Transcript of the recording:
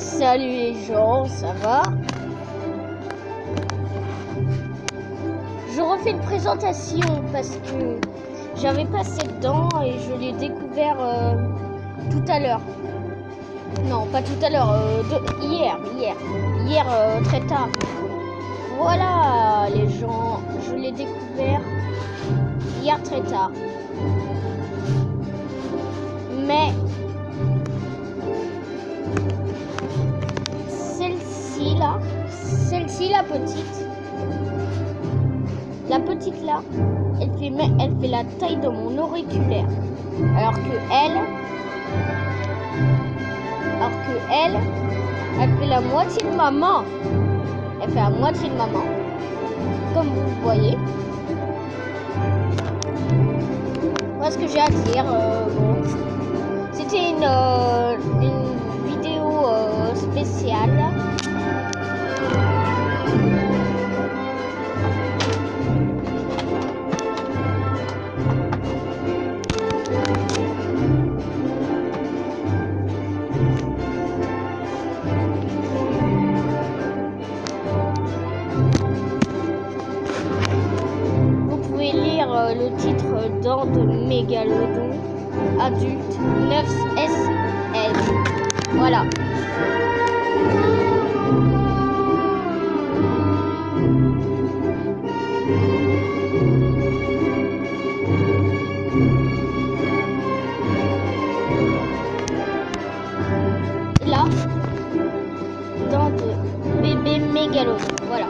Salut les gens, ça va Je refais une présentation parce que j'avais passé dedans et je l'ai découvert euh, tout à l'heure. Non, pas tout à l'heure, euh, hier, hier, hier euh, très tard. Voilà les gens, je l'ai découvert hier très tard. Mais la petite là, elle fait, elle fait la taille de mon auriculaire. Alors que elle, alors que elle, elle fait la moitié de ma main. Elle fait la moitié de ma main. Comme vous voyez. Voilà ce que j'ai à dire. euh, bon. C'était une, euh, vidéo euh, spéciale. Euh, le titre d'An de Mégalodon adulte 9SN. Voilà. Là, dent de bébé mégalodon. Voilà.